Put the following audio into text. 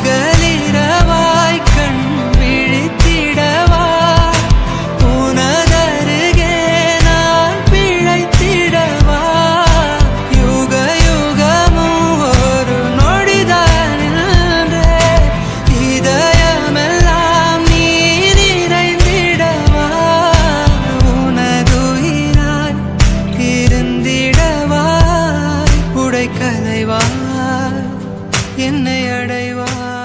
பகலிரவாய் கண் விழித்திடவா? உனதருகே நான் பிழைத்திடவா? யுக யுகமும் ஒரு நொடிதான் இதயமெல்லாம் நீ நிறைந்திடவா? உனதுயிராய் உடைக்கதைவா என்னை அடைவார்